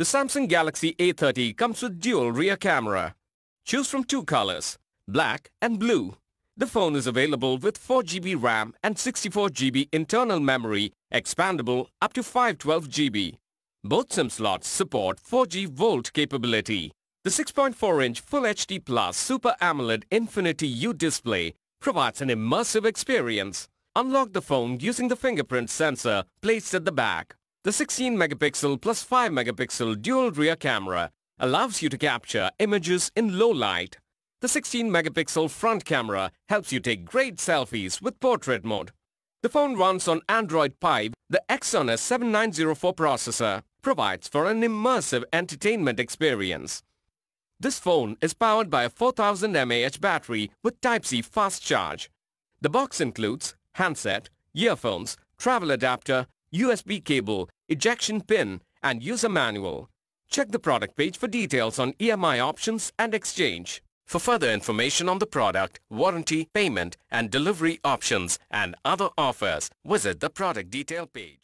The Samsung Galaxy A30 comes with dual rear camera. Choose from two colors, black and blue. The phone is available with 4GB RAM and 64GB internal memory, expandable up to 512GB. Both SIM slots support 4G VoLTE capability. The 6.4-inch Full HD Plus Super AMOLED Infinity U display provides an immersive experience. Unlock the phone using the fingerprint sensor placed at the back. The 16 megapixel plus 5 megapixel dual rear camera allows you to capture images in low light. The 16 megapixel front camera helps you take great selfies with portrait mode. The phone runs on Android Pie. The Exynos 7904 processor provides for an immersive entertainment experience. This phone is powered by a 4000 mAh battery with Type-C fast charge. The box includes handset, earphones, travel adapter, USB cable, ejection pin and user manual. Check the product page for details on EMI options and exchange. For further information on the product, warranty, payment and delivery options and other offers, visit the product detail page.